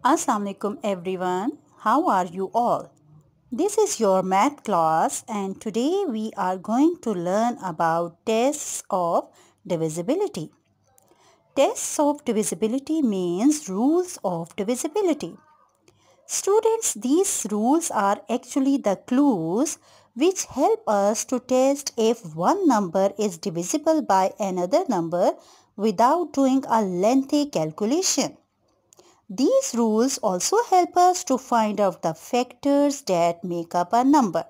Assalamualaikum everyone. How are you all? This is your math class and today we are going to learn about tests of divisibility. Tests of divisibility means rules of divisibility. Students, these rules are actually the clues which help us to test if one number is divisible by another number without doing a lengthy calculation. These rules also help us to find out the factors that make up a number.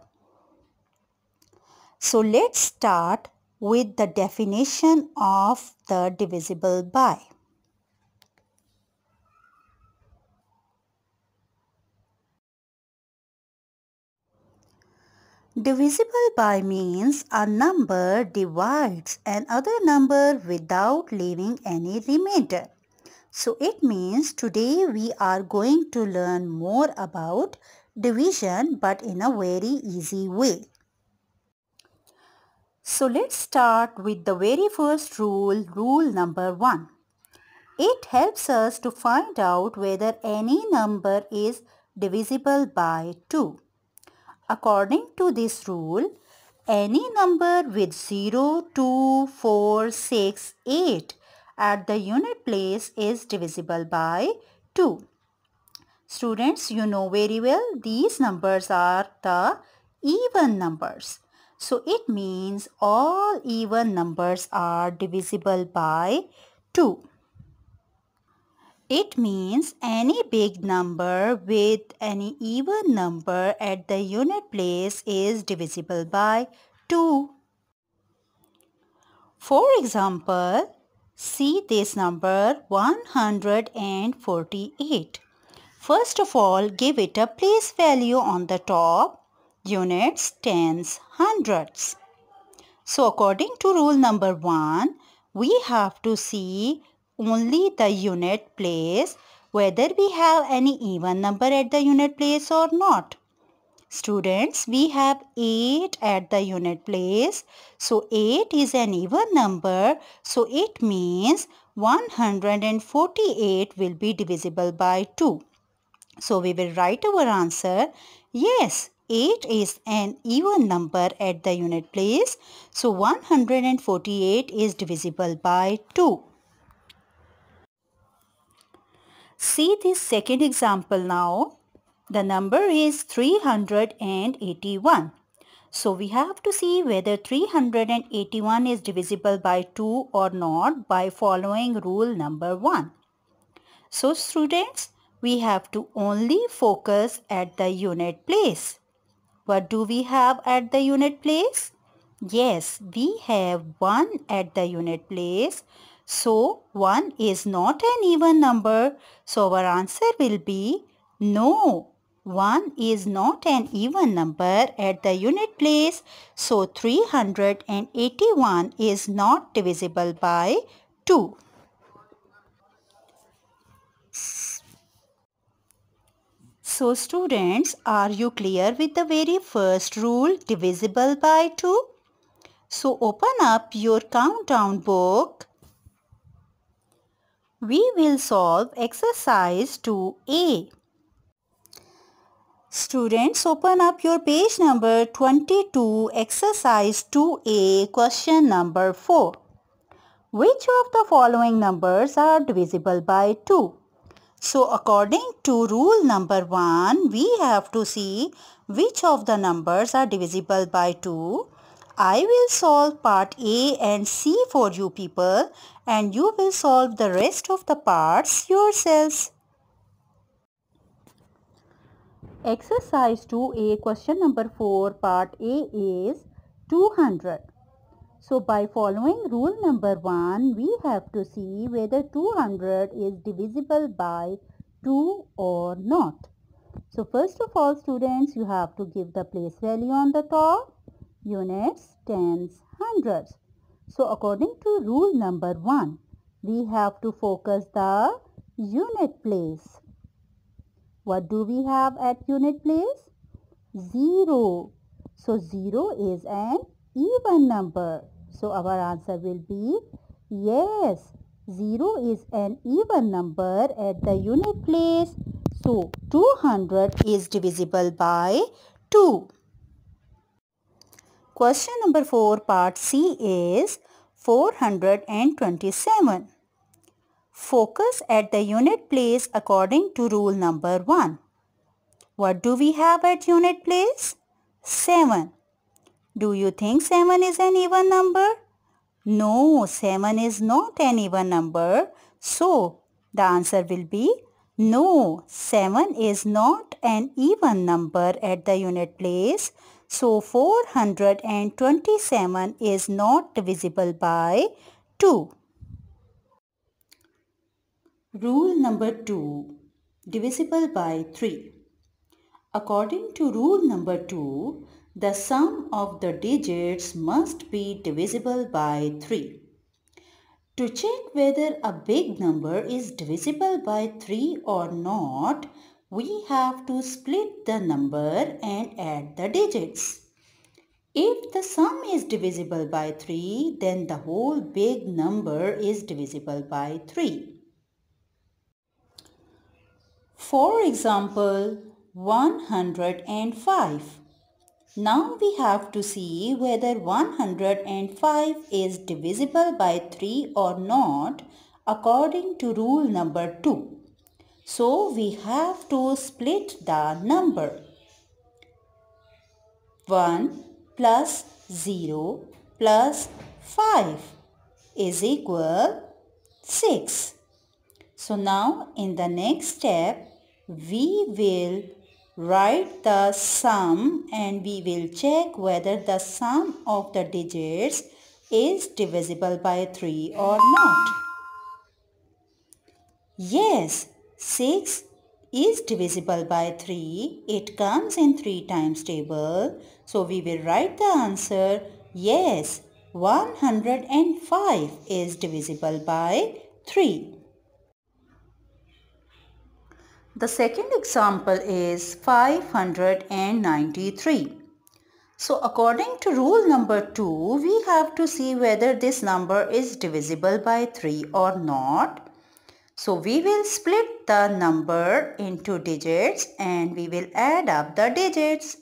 So let's start with the definition of the divisible by. Divisible by means a number divides another number without leaving any remainder. So it means today we are going to learn more about division but in a very easy way. So let's start with the very first rule, rule number 1. It helps us to find out whether any number is divisible by 2. According to this rule, any number with 0, 2, 4, 6, 8 at the unit place is divisible by 2. Students, you know very well these numbers are the even numbers. So it means all even numbers are divisible by 2. It means any big number with any even number at the unit place is divisible by 2. For example, see this number 148. First of all, give it a place value on the top, units, tens, hundreds. So according to rule number 1, we have to see only the unit place whether we have any even number at the unit place or not. Students, we have 8 at the unit place. So 8 is an even number. So it means 148 will be divisible by 2. So we will write our answer. Yes, 8 is an even number at the unit place. So 148 is divisible by 2. See this second example now. The number is 381. So we have to see whether 381 is divisible by 2 or not by following rule number 1. So students, we have to only focus at the unit place. What do we have at the unit place? Yes, we have 1 at the unit place. So 1 is not an even number. So our answer will be no. 1 is not an even number at the unit place. So 381 is not divisible by 2. So students, are you clear with the very first rule divisible by 2? So open up your countdown book we will solve exercise 2a. Students, open up your page number 22, exercise 2a, question number 4. Which of the following numbers are divisible by 2? So, according to rule number 1, we have to see which of the numbers are divisible by 2 I will solve part A and C for you people and you will solve the rest of the parts yourselves. Exercise 2A question number 4 part A is 200. So by following rule number 1 we have to see whether 200 is divisible by 2 or not. So first of all students you have to give the place value on the top units, tens, hundreds. So according to rule number 1, we have to focus the unit place. What do we have at unit place? 0. So 0 is an even number. So our answer will be yes. 0 is an even number at the unit place. So 200 is divisible by 2. Question number 4 part C is 427. Focus at the unit place according to rule number 1. What do we have at unit place? 7. Do you think 7 is an even number? No, 7 is not an even number. So, the answer will be no, 7 is not an even number at the unit place. So, 427 is not divisible by 2. Rule number 2. Divisible by 3. According to rule number 2, the sum of the digits must be divisible by 3. To check whether a big number is divisible by 3 or not, we have to split the number and add the digits. If the sum is divisible by 3, then the whole big number is divisible by 3. For example, 105. Now we have to see whether 105 is divisible by 3 or not according to rule number 2. So we have to split the number. 1 plus 0 plus 5 is equal 6. So now in the next step we will write the sum and we will check whether the sum of the digits is divisible by 3 or not. Yes, 6 is divisible by 3. It comes in 3 times table. So we will write the answer. Yes, 105 is divisible by 3. The second example is 593. So according to rule number 2, we have to see whether this number is divisible by 3 or not. So we will split the number into digits and we will add up the digits.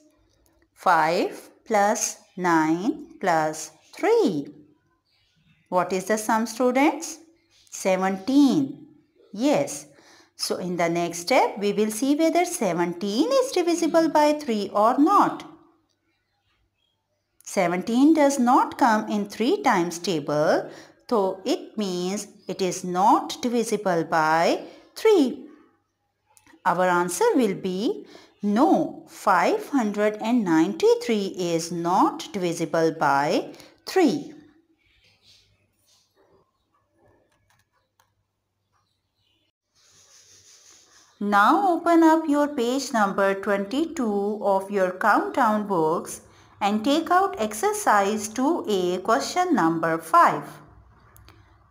5 plus 9 plus 3. What is the sum students? 17. Yes, so in the next step, we will see whether 17 is divisible by 3 or not. 17 does not come in 3 times table, so it means it is not divisible by 3. Our answer will be no, 593 is not divisible by 3. Now open up your page number 22 of your countdown books and take out exercise 2a question number 5.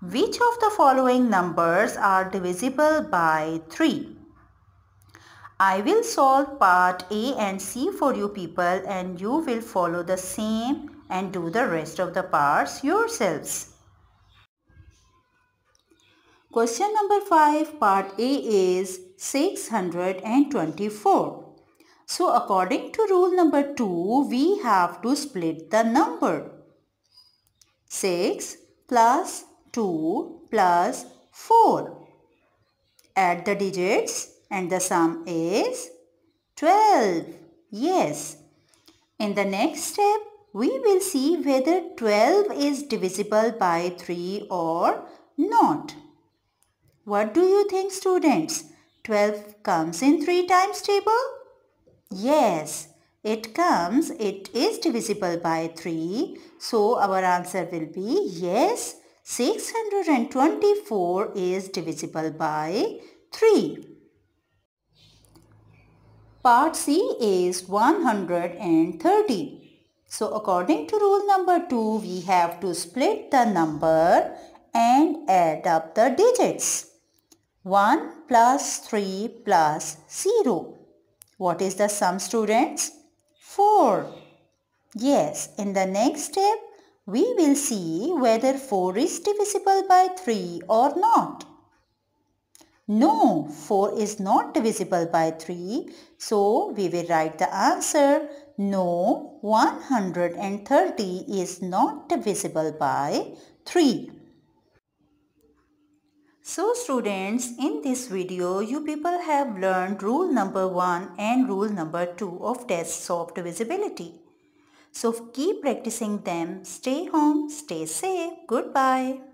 Which of the following numbers are divisible by 3? I will solve part A and C for you people and you will follow the same and do the rest of the parts yourselves. Question number 5 part A is 624. So according to rule number 2, we have to split the number. 6 plus 2 plus 4. Add the digits and the sum is 12. Yes. In the next step, we will see whether 12 is divisible by 3 or not. What do you think students? 12 comes in 3 times table? Yes, it comes, it is divisible by 3. So our answer will be yes, 624 is divisible by 3. Part C is 130. So according to rule number 2, we have to split the number and add up the digits. 1 plus 3 plus 0. What is the sum students? 4. Yes, in the next step, we will see whether 4 is divisible by 3 or not. No, 4 is not divisible by 3. So we will write the answer. No, 130 is not divisible by 3. So students, in this video, you people have learned rule number 1 and rule number 2 of tests of divisibility. So keep practicing them. Stay home, stay safe. Goodbye.